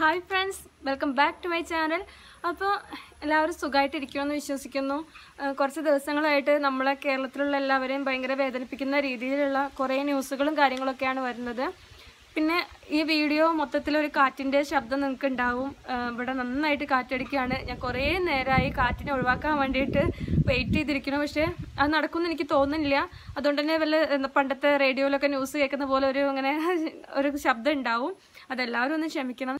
Hi friends welcome back to my channel അപ്പോൾ എല്ലാവരും സുഖമായിട്ടിരിക്കുമെന്ന് വിശ്വസിക്കുന്നു. കുറച്ച് ദിവസങ്ങളായിട്ട് നമ്മളെ കേരളത്തിലുള്ള എല്ലാവരെയും ഭയങ്കര വേദനിപ്പിക്കുന്ന രീതിയിലുള്ള കുറേ ന്യൂസുകളും കാര്യങ്ങളൊക്കെയാണ് വരുന്നത്. പിന്നെ ഈ വീഡിയോ മൊത്തത്തിലൊരു കാറ്റിന്റെ ശബ്ദം നിങ്ങൾക്ക് ഉണ്ടാവും. ഇവിടെ നന്നായിട്ട് കാറ്റടിക്കുകയാണ്. ഞാൻ കുറേ നേരമായി കാറ്റിനെ ഒഴിവാക്കാൻ വേണ്ടിയിട്ട് വെയിറ്റ് ചെയ്തിരിക്കുന്നു. പക്ഷേ അത് നടക്കുമെന്ന് എനിക്ക് തോന്നുന്നില്ല. അതുകൊണ്ട് തന്നെ വല്ല പണ്ടത്തെ റേഡിയോയിലൊക്കെ ന്യൂസ് കേൾക്കുന്ന പോലെ ഒരു അങ്ങനെ ഒരു ശബ്ദം ഉണ്ടാവും. അതെല്ലാവരും ഒന്ന് ക്ഷമിക്കണം.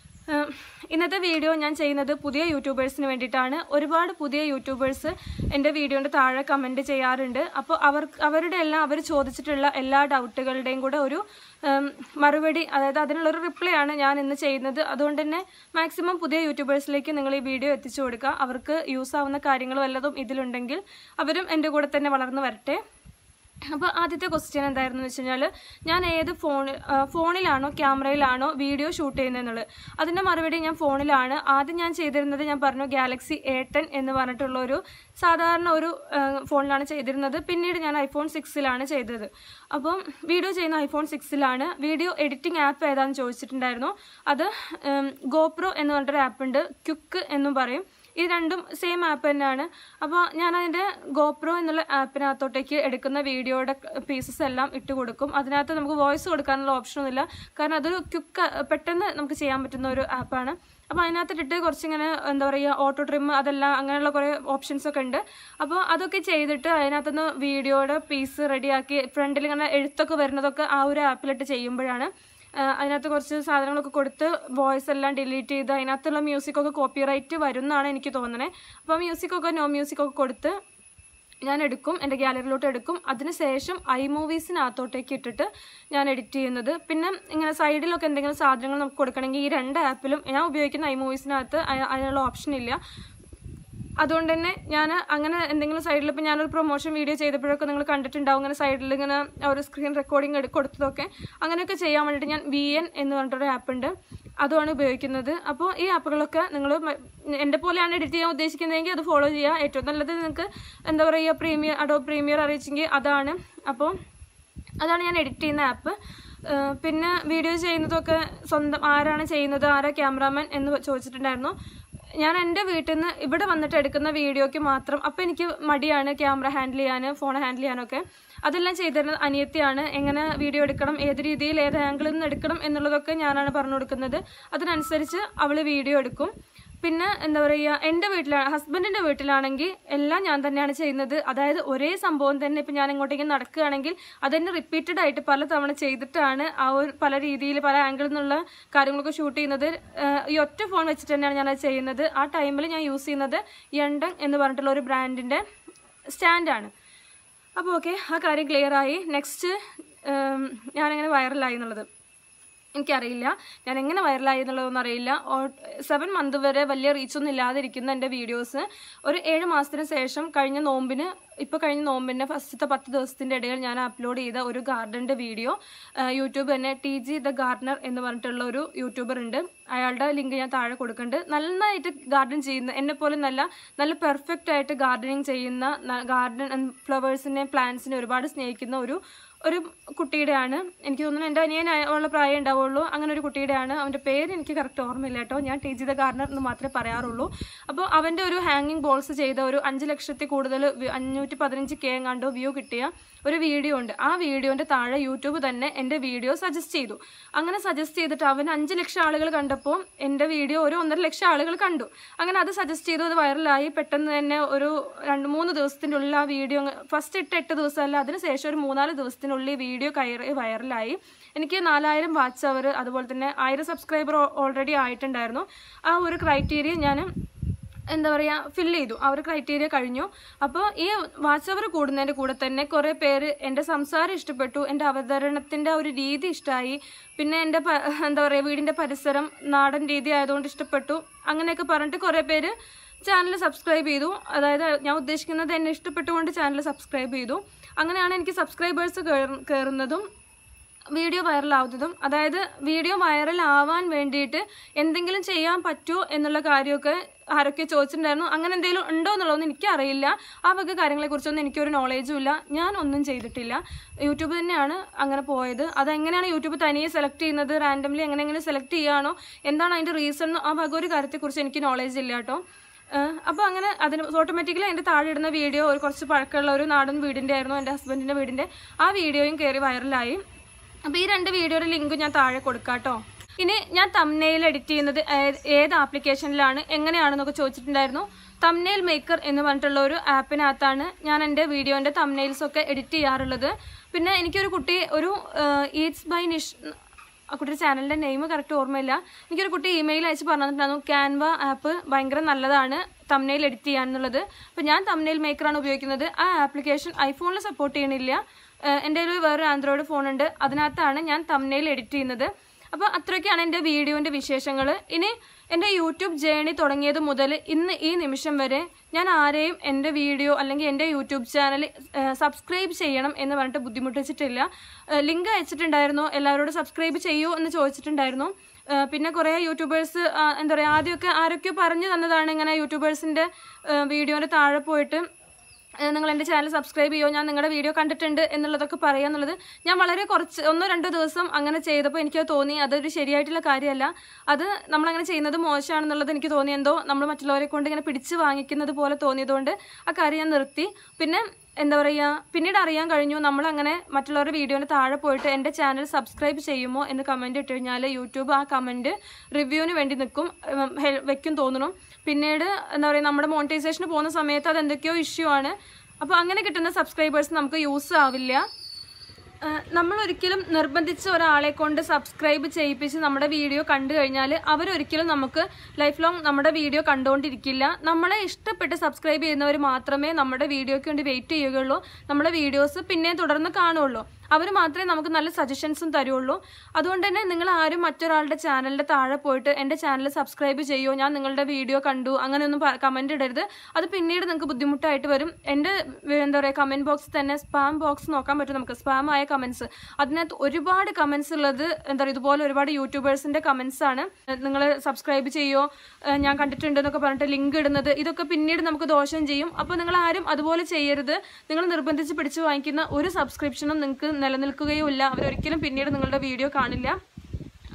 ഇന്നത്തെ വീഡിയോ ഞാൻ ചെയ്യുന്നത് പുതിയ യൂട്യൂബേഴ്സിന് വേണ്ടിയിട്ടാണ്. ഒരുപാട് പുതിയ യൂട്യൂബേഴ്സ് എന്റെ വീഡിയോന്റെ താഴെ കമന്റ് ചെയ്യാറുണ്ട്. അപ്പോൾ അവർക്ക് അവരുടെ എല്ലാം അവർ ചോദിച്ചിട്ടുള്ള എല്ലാ ഡൗട്ടുകളുടെയും കൂടെ ഒരു മറുപടി അതായത് അതിനുള്ളൊരു റിപ്ലൈ ആണ് ഞാൻ ഇന്ന് ചെയ്യുന്നത്. അതുകൊണ്ട് തന്നെ മാക്സിമം പുതിയ യൂട്യൂബേഴ്സിലേക്ക് നിങ്ങൾ ഈ വീഡിയോ എത്തിച്ചു കൊടുക്കുക. അവർക്ക് യൂസ് ആവുന്ന കാര്യങ്ങൾ വല്ലതും ഇതിലുണ്ടെങ്കിൽ അവരും എന്റെ കൂടെ തന്നെ വളർന്നു വരട്ടെ. അപ്പോൾ ആദ്യത്തെ ക്വസ്റ്റ്യൻ എന്തായിരുന്നു വെച്ച് കഴിഞ്ഞാൽ ഞാൻ ഏത് ഫോൺ ഫോണിലാണോ ക്യാമറയിലാണോ വീഡിയോ ഷൂട്ട് ചെയ്യുന്നതെന്നുള്ളത് അതിന്റെ മറുപടി ഞാൻ ഫോണിലാണ് ആദ്യം ഞാൻ ചെയ്തിരുന്നത് ഞാൻ പറഞ്ഞു ഗാലക്സി എ ടെൻ എന്ന് പറഞ്ഞിട്ടുള്ള ഒരു സാധാരണ ഒരു ഫോണിലാണ് ചെയ്തിരുന്നത്. പിന്നീട് ഞാൻ ഐഫോൺ സിക്സിലാണ് ചെയ്തത്. അപ്പം വീഡിയോ ചെയ്യുന്ന ഐഫോൺ സിക്സിലാണ് വീഡിയോ എഡിറ്റിംഗ് ആപ്പ് ഏതാണെന്ന് ചോദിച്ചിട്ടുണ്ടായിരുന്നു. അത് ഗോപ്രോ എന്ന് പറഞ്ഞിട്ടൊരു ആപ്പ് ഉണ്ട്. ക്യുക്ക് എന്നും പറയും. ഈ രണ്ടും സെയിം ആപ്പ് തന്നെയാണ്. അപ്പോൾ ഞാൻ അതിന്റെ ഗോപ്രോ എന്നുള്ള ആപ്പിനകത്തോട്ടേക്ക് എടുക്കുന്ന വീഡിയോയുടെ പീസസ് എല്ലാം ഇട്ട് കൊടുക്കും. അതിനകത്ത് നമുക്ക് വോയിസ് കൊടുക്കാനുള്ള ഓപ്ഷനൊന്നുമില്ല കാരണം അതൊരു ക്യുക്ക് പെട്ടെന്ന് നമുക്ക് ചെയ്യാൻ പറ്റുന്ന ഒരു ആപ്പാണ് അപ്പോൾ അതിനകത്തിട്ടിട്ട് കുറച്ചിങ്ങനെ എന്താ പറയുക ഓട്ടോ ട്രിം അതെല്ലാം അങ്ങനെയുള്ള കുറേ ഓപ്ഷൻസൊക്കെ ഉണ്ട്. അപ്പോൾ അതൊക്കെ ചെയ്തിട്ട് അതിനകത്തുനിന്ന് വീഡിയോയുടെ പീസ് റെഡിയാക്കി ഫ്രണ്ടിൽ ഇങ്ങനെ എഴുത്തൊക്കെ വരുന്നതൊക്കെ ആ ഒരു ആപ്പിലിട്ട് ചെയ്യുമ്പോഴാണ് അതിനകത്ത് കുറച്ച് സാധനങ്ങളൊക്കെ കൊടുത്ത് വോയിസ് എല്ലാം ഡിലീറ്റ് ചെയ്ത് അതിനകത്തുള്ള മ്യൂസിക്കൊക്കെ കോപ്പിറൈറ്റ് വരുമെന്നാണ് എനിക്ക് തോന്നുന്നത് അപ്പോൾ മ്യൂസിക്കൊക്കെ നോ മ്യൂസിക്കൊക്കെ കൊടുത്ത് ഞാൻ എടുക്കും എന്റെ ഗ്യാലറിയിലോട്ട് എടുക്കും. അതിനുശേഷം ഐ മൂവീസിനകത്തോട്ടേക്ക് ഇട്ടിട്ട് ഞാൻ എഡിറ്റ് ചെയ്യുന്നത്. പിന്നെ ഇങ്ങനെ സൈഡിലൊക്കെ എന്തെങ്കിലും സാധനങ്ങൾ നമുക്ക് കൊടുക്കണമെങ്കിൽ ഈ രണ്ട് ആപ്പിലും ഞാൻ ഉപയോഗിക്കുന്ന ഐ മൂവീസിനകത്ത് അതിനുള്ള ഓപ്ഷൻ ഇല്ല. അതുകൊണ്ട് തന്നെ ഞാൻ അങ്ങനെ എന്തെങ്കിലും സൈഡിൽ ഇപ്പോൾ ഞാനൊരു പ്രൊമോഷൻ വീഡിയോ ചെയ്തപ്പോഴൊക്കെ നിങ്ങൾ കണ്ടിട്ടുണ്ടാവും. അങ്ങനെ സൈഡിൽ ഇങ്ങനെ ഒരു സ്ക്രീൻ റെക്കോർഡിംഗ് എടു കൊടുത്തതൊക്കെ. അങ്ങനെയൊക്കെ ചെയ്യാൻ വേണ്ടിയിട്ട് ഞാൻ വി എൻ എന്ന് പറഞ്ഞിട്ടൊരു ആപ്പ് ഉണ്ട്. അതുമാണ് ഉപയോഗിക്കുന്നത്. അപ്പോൾ ഈ ആപ്പുകളൊക്കെ നിങ്ങൾ എന്റെ പോലെയാണ് എഡിറ്റ് ചെയ്യാൻ ഉദ്ദേശിക്കുന്നതെങ്കിൽ അത് ഫോളോ ചെയ്യുക. ഏറ്റവും നല്ലത് നിങ്ങൾക്ക് എന്താ പറയുക പ്രീമിയർ അഡോ പ്രീമിയർ അറിയിച്ചെങ്കിൽ അതാണ്. അപ്പോൾ അതാണ് ഞാൻ എഡിറ്റ് ചെയ്യുന്ന ആപ്പ് പിന്നെ വീഡിയോ ചെയ്യുന്നതൊക്കെ സ്വന്തം ആരാണ് ചെയ്യുന്നത്? ആരാ ക്യാമറാമാൻ എന്ന് ചോദിച്ചിട്ടുണ്ടായിരുന്നു. ഞാൻ എന്റെ വീട്ടിൽ നിന്ന് ഇവിടെ വന്നിട്ട് എടുക്കുന്ന വീഡിയോയ്ക്ക് മാത്രം അപ്പോൾ എനിക്ക് മടിയാണ് ക്യാമറ ഹാൻഡിൽ ചെയ്യാൻ ഫോൺ ഹാൻഡിൽ ചെയ്യാനൊക്കെ. അതെല്ലാം ചെയ്തിരുന്നത് അനിയത്തിയാണ്. എങ്ങനെ വീഡിയോ എടുക്കണം ഏത് രീതിയിൽ ഏത് ആംഗിളിൽ നിന്ന് എടുക്കണം എന്നുള്ളതൊക്കെ ഞാനാണ് പറഞ്ഞു കൊടുക്കുന്നത്. അതിനനുസരിച്ച് അവൾ വീഡിയോ എടുക്കും. പിന്നെ എന്താ പറയുക എന്റെ വീട്ടിലാണ് ഹസ്ബൻഡിന്റെ വീട്ടിലാണെങ്കിൽ എല്ലാം ഞാൻ തന്നെയാണ് ചെയ്യുന്നത്. അതായത് ഒരേ സംഭവം തന്നെ ഇപ്പം ഞാൻ എങ്ങോട്ടെങ്കിലും നടക്കുകയാണെങ്കിൽ അതന്നെ റിപ്പീറ്റഡ് ആയിട്ട് പല തവണ ചെയ്തിട്ടാണ് ആ ഒരു പല രീതിയിൽ പല ആംഗിളിൽ നിന്നുള്ള കാര്യങ്ങളൊക്കെ ഷൂട്ട് ചെയ്യുന്നത്. ഈ ഒറ്റ ഫോൺ വെച്ചിട്ട് തന്നെയാണ് ഞാനത് ചെയ്യുന്നത്. ആ ടൈമിൽ ഞാൻ യൂസ് ചെയ്യുന്നത് യണ്ടങ് എന്ന് പറഞ്ഞിട്ടുള്ള ഒരു ബ്രാൻഡിന്റെ സ്റ്റാൻഡാണ് അപ്പോൾ ഓക്കെ ആ കാര്യം ക്ലിയർ ആയി. നെക്സ്റ്റ് ഞാനങ്ങനെ വൈറലായി എന്നുള്ളത്. എനിക്കറിയില്ല. ഞാൻ എങ്ങനെ വൈറലായി എന്നുള്ളതൊന്നും അറിയില്ല സെവൻ മന്ത് വരെ വലിയ റീച്ചൊന്നും ഇല്ലാതിരിക്കുന്ന എന്റെ വീഡിയോസ് ഒരു ഏഴ് മാസത്തിന് ശേഷം കഴിഞ്ഞ നോമ്പിന് ഇപ്പോൾ കഴിഞ്ഞ നോമ്പിന്റെ ഫസ്റ്റത്തെ പത്ത് ദിവസത്തിന്റെ ഇടയിൽ ഞാൻ അപ്ലോഡ് ചെയ്ത ഒരു ഗാർഡന്റെ വീഡിയോ യൂട്യൂബ് തന്നെ ടി ജി ദ ഗാർഡനർ എന്ന് പറഞ്ഞിട്ടുള്ള ഒരു യൂട്യൂബർ ഉണ്ട്. അയാളുടെ ലിങ്ക് ഞാൻ താഴെ കൊടുക്കുന്നുണ്ട്. നന്നായിട്ട് ഗാർഡൻ ചെയ്യുന്ന എന്നെ പോലെ നല്ല നല്ല പെർഫെക്റ്റ് ആയിട്ട് ഗാർഡനിങ് ചെയ്യുന്ന ഗാർഡൻ ഫ്ലവേഴ്സിനെ പ്ലാന്റ്സിനെ ഒരുപാട് സ്നേഹിക്കുന്ന ഒരു ഒരു കുട്ടിയുടെയാണ്. എനിക്ക് തോന്നുന്നു എന്റെ അനിയൻ ഉള്ള പ്രായം ഉണ്ടാവുള്ളൂ. അങ്ങനെ ഒരു കുട്ടിയുടെയാണ്. അവന്റെ പേര് എനിക്ക് കറക്റ്റ് ഓർമ്മയില്ല കേട്ടോ. ഞാൻ ടി ജി എന്ന് മാത്രമേ പറയാറുള്ളൂ. അപ്പോൾ അവന്റെ ഒരു ഹാങ്ങിങ് ബോൾസ് ചെയ്ത ഒരു അഞ്ച് ലക്ഷത്തിൽ കൂടുതൽ അഞ്ഞൂറ്റി പതിനഞ്ച് കെ എങ്ങാണ്ടോ വ്യൂ കിട്ടിയ ഒരു വീഡിയോ ഉണ്ട്. ആ വീഡിയോന്റെ താഴെ യൂട്യൂബ് തന്നെ എന്റെ വീഡിയോ സജസ്റ്റ് ചെയ്തു. അങ്ങനെ സജസ്റ്റ് ചെയ്തിട്ട് അവൻ അഞ്ച് ലക്ഷം ആളുകൾ കണ്ടപ്പോൾ എന്റെ വീഡിയോ ഒരു ഒന്നര ലക്ഷം ആളുകൾ കണ്ടു. അങ്ങനെ അത് സജസ്റ്റ് ചെയ്തു അത് വൈറലായി പെട്ടെന്ന് തന്നെ ഒരു രണ്ട് മൂന്ന് ദിവസത്തിന്റെ ഉള്ളിൽ ആ വീഡിയോ ഫസ്റ്റ് ഇട്ട് എട്ട് ദിവസമല്ല അതിനുശേഷം ഒരു മൂന്നാൽ ദിവസത്തിനുള്ളിൽ വീഡിയോ കയറി വൈറലായി എനിക്ക് നാലായിരം വാച്ച് അവർ അതുപോലെ തന്നെ ആയിരം സബ്സ്ക്രൈബർ ഓൾറെഡി ആയിട്ടുണ്ടായിരുന്നു. ആ ഒരു ക്രൈറ്റീരിയ ഞാൻ എന്താ പറയുക ഫില്ല് ചെയ്തു. ആ ഒരു ക്രൈറ്റീരിയ കഴിഞ്ഞു. അപ്പോൾ ഈ വാച്ച് അവർ കൂടുന്നതിന്റെ കൂടെ തന്നെ കുറേ പേര് എന്റെ സംസാരം ഇഷ്ടപ്പെട്ടു എന്റെ അവതരണത്തിന്റെ ഒരു രീതി ഇഷ്ടമായി പിന്നെ എന്റെ എന്താ പറയുക വീടിന്റെ പരിസരം നാടൻ രീതി ആയതുകൊണ്ട് ഇഷ്ടപ്പെട്ടു അങ്ങനെയൊക്കെ പറഞ്ഞിട്ട് കുറേ പേര് ചാനൽ സബ്സ്ക്രൈബ് ചെയ്തു. അതായത് ഞാൻ ഉദ്ദേശിക്കുന്നത് എന്നെ ഇഷ്ടപ്പെട്ടുകൊണ്ട് ചാനൽ സബ്സ്ക്രൈബ് ചെയ്തു. അങ്ങനെയാണ് എനിക്ക് സബ്സ്ക്രൈബേഴ്സ് കയറുന്നതും വീഡിയോ വൈറലാവുന്നതും അതായത് വീഡിയോ വൈറലാവാൻ വേണ്ടിയിട്ട് എന്തെങ്കിലും ചെയ്യാൻ പറ്റുമോ എന്നുള്ള കാര്യമൊക്കെ ആരൊക്കെ ചോദിച്ചിട്ടുണ്ടായിരുന്നു. അങ്ങനെ എന്തെങ്കിലും ഉണ്ടോ എന്നുള്ളതൊന്നും എനിക്കറിയില്ല. ആ വക കാര്യങ്ങളെക്കുറിച്ചൊന്നും എനിക്കൊരു നോളേജും ഇല്ല. ഞാൻ ഒന്നും ചെയ്തിട്ടില്ല. യൂട്യൂബ് തന്നെയാണ് അങ്ങനെ പോയത്. അതെങ്ങനെയാണ് യൂട്യൂബ് തനിയെ സെലക്ട് ചെയ്യുന്നത്? റാൻഡംലി എങ്ങനെയെങ്കിലും സെലക്ട് ചെയ്യുകയാണോ? എന്താണ് അതിന്റെ റീസൺ ആ വക ഒരു കാര്യത്തെക്കുറിച്ച് എനിക്ക് നോളേജ് ഇല്ല കേട്ടോ. അപ്പോൾ അങ്ങനെ അതിന് ഓട്ടോമാറ്റിക്കലി അതിന്റെ താഴെ ഇടുന്ന വീഡിയോ ഒരു കുറച്ച് പഴക്കമുള്ള ഒരു നാടൻ വീടിന്റെ ആയിരുന്നു. എന്റെ ഹസ്ബൻഡിന്റെ വീടിന്റെ ആ വീഡിയോയും കയറി വൈറലായി അപ്പോൾ ഈ രണ്ട് വീഡിയോയുടെ ലിങ്ക് ഞാൻ താഴെ കൊടുക്കാട്ടോ. ഇനി ഞാൻ തമ്നെയിൽ എഡിറ്റ് ചെയ്യുന്നത് ഏത് ആപ്ലിക്കേഷനിലാണ് എങ്ങനെയാണെന്നൊക്കെ ചോദിച്ചിട്ടുണ്ടായിരുന്നു. തമ്നെയിൽ മേക്കർ എന്ന് പറഞ്ഞിട്ടുള്ള ഒരു ആപ്പിനകത്താണ് ഞാൻ എന്റെ വീഡിയോന്റെ തമ്നെയിൽസൊക്കെ എഡിറ്റ് ചെയ്യാറുള്ളത്. പിന്നെ എനിക്കൊരു കുട്ടി ഒരു ഈറ്റ്സ് ബൈ നിഷ് ആ കുട്ടിയുടെ ചാനലിന്റെ നെയിം കറക്റ്റ് ഓർമ്മയില്ല. എനിക്കൊരു കുട്ടി ഇമെയിൽ അയച്ച് പറഞ്ഞിട്ടുണ്ടായിരുന്നു ക്യാൻവ ആപ്പ് ഭയങ്കര നല്ലതാണ് തമ്നെയിൽ എഡിറ്റ് ചെയ്യാന്നുള്ളത് അപ്പോൾ ഞാൻ തമ്നെയിൽ മേക്കറാണ് ഉപയോഗിക്കുന്നത്. ആ ആപ്ലിക്കേഷൻ ഐഫോണിൽ സപ്പോർട്ട് ചെയ്യണില്ല. എന്റെ ഒരു വേറൊരു ആൻഡ്രോയിഡ് ഫോണുണ്ട് അതിനകത്താണ് ഞാൻ തമ്മനയിൽ എഡിറ്റ് ചെയ്യുന്നത്. അപ്പോൾ അത്രയൊക്കെയാണ് എന്റെ വീഡിയോന്റെ വിശേഷങ്ങൾ ഇനി എന്റെ യൂട്യൂബ് ജേണി തുടങ്ങിയത് മുതൽ ഇന്ന് ഈ നിമിഷം വരെ ഞാൻ ആരെയും എന്റെ വീഡിയോ അല്ലെങ്കിൽ എന്റെ യൂട്യൂബ് ചാനൽ സബ്സ്ക്രൈബ് ചെയ്യണം എന്ന് പറഞ്ഞിട്ട് ബുദ്ധിമുട്ടിച്ചിട്ടില്ല. ലിങ്ക് അയച്ചിട്ടുണ്ടായിരുന്നു. എല്ലാവരോടും സബ്സ്ക്രൈബ് ചെയ്യൂ എന്ന് ചോദിച്ചിട്ടുണ്ടായിരുന്നു. പിന്നെ കുറേ യൂട്യൂബേഴ്സ് എന്താ പറയുക ആദ്യമൊക്കെ ആരൊക്കെയോ പറഞ്ഞു തന്നതാണ് ഇങ്ങനെ യൂട്യൂബേഴ്സിന്റെ വീഡിയോന്റെ താഴെ പോയിട്ട്. നിങ്ങൾ എന്റെ ചാനൽ സബ്സ്ക്രൈബ് ചെയ്യുമോ ഞാൻ നിങ്ങളുടെ വീഡിയോ കണ്ടിട്ടുണ്ട് എന്നുള്ളതൊക്കെ പറയുക എന്നുള്ളത് ഞാൻ വളരെ കുറച്ച് ഒന്നോ രണ്ടോ ദിവസം അങ്ങനെ ചെയ്തപ്പോൾ എനിക്ക് തോന്നി. അതൊരു ശരിയായിട്ടുള്ള കാര്യമല്ല. അത് നമ്മളങ്ങനെ ചെയ്യുന്നത് മോശമാണെന്നുള്ളത് എനിക്ക് തോന്നി. എന്തോ നമ്മൾ മറ്റുള്ളവരെ കൊണ്ട് ഇങ്ങനെ പിടിച്ച് വാങ്ങിക്കുന്നത് പോലെ തോന്നിയതുകൊണ്ട് ആ കാര്യം ഞാൻ നിർത്തി. പിന്നെ എന്താ പറയുക പിന്നീട് അറിയാൻ കഴിഞ്ഞു നമ്മളങ്ങനെ മറ്റുള്ളവരുടെ വീഡിയോന്റെ താഴെ പോയിട്ട് എന്റെ ചാനൽ സബ്സ്ക്രൈബ് ചെയ്യുമോ എന്ന് കമന്റ് ഇട്ട് കഴിഞ്ഞാൽ യൂട്യൂബ് ആ കമന്റ് റിവ്യൂവിന് വേണ്ടി നിൽക്കും വെക്കും തോന്നുന്നു. പിന്നീട് എന്താ പറയുക നമ്മുടെ മോണിറ്റൈസേഷന് പോകുന്ന സമയത്ത് അത് എന്തൊക്കെയോ ഇഷ്യൂ ആണ്. അപ്പോൾ അങ്ങനെ കിട്ടുന്ന സബ്സ്ക്രൈബേഴ്സ് നമുക്ക് യൂസ് ആവില്ല. നമ്മൾ ഒരിക്കലും നിർബന്ധിച്ച് ഒരാളെ കൊണ്ട് സബ്സ്ക്രൈബ് ചെയ്യിപ്പിച്ച് നമ്മുടെ വീഡിയോ കണ്ടു കഴിഞ്ഞാൽ അവരൊരിക്കലും നമുക്ക് ലൈഫ് ലോങ് നമ്മുടെ വീഡിയോ കണ്ടുകൊണ്ടിരിക്കില്ല നമ്മളെ ഇഷ്ടപ്പെട്ട് സബ്സ്ക്രൈബ് ചെയ്യുന്നവർ മാത്രമേ നമ്മുടെ വീഡിയോയ്ക്ക് വേണ്ടി വെയിറ്റ് ചെയ്യുകയുള്ളൂ. നമ്മുടെ വീഡിയോസ് പിന്നെ തുടർന്ന് കാണുള്ളൂ അവർ മാത്രമേ നമുക്ക് നല്ല സജഷൻസും തരുള്ളൂ അതുകൊണ്ട് തന്നെ നിങ്ങൾ ആരും മറ്റൊരാളുടെ ചാനലിന്റെ താഴെ പോയിട്ട് എന്റെ ചാനൽ സബ്സ്ക്രൈബ് ചെയ്യുമോ ഞാൻ നിങ്ങളുടെ വീഡിയോ കണ്ടു അങ്ങനെയൊന്നും കമന്റ് ഇടരുത്. അത് പിന്നീട് നിങ്ങൾക്ക് ബുദ്ധിമുട്ടായിട്ട് വരും. എന്റെ എന്താ പറയുക കമന്റ് ബോക്സ് തന്നെ സ്പാം ബോക്സ് നോക്കാൻ പറ്റും. നമുക്ക് സ്പാം ആയ കമൻസ് അതിനകത്ത് ഒരുപാട് കമൻസ് ഉള്ളത് എന്താ പറയുക ഇതുപോലെ ഒരുപാട് യൂട്യൂബേഴ്സിന്റെ കമൻസ് ആണ്. നിങ്ങൾ സബ്സ്ക്രൈബ് ചെയ്യോ? ഞാൻ കണ്ടിട്ടുണ്ട് എന്നൊക്കെ പറഞ്ഞിട്ട് ലിങ്ക് ഇടുന്നത്. ഇതൊക്കെ പിന്നീട് നമുക്ക് ദോഷം ചെയ്യും. അപ്പോൾ നിങ്ങൾ ആരും അതുപോലെ ചെയ്യരുത്. നിങ്ങൾ നിർബന്ധിച്ച് പിടിച്ചു വാങ്ങിക്കുന്ന ഒരു സബ്സ്ക്രിപ്ഷനും നിങ്ങൾക്ക് നിലനിൽക്കുകയുമില്ല അവരൊരിക്കലും പിന്നീട് നിങ്ങളുടെ വീഡിയോ കാണില്ല.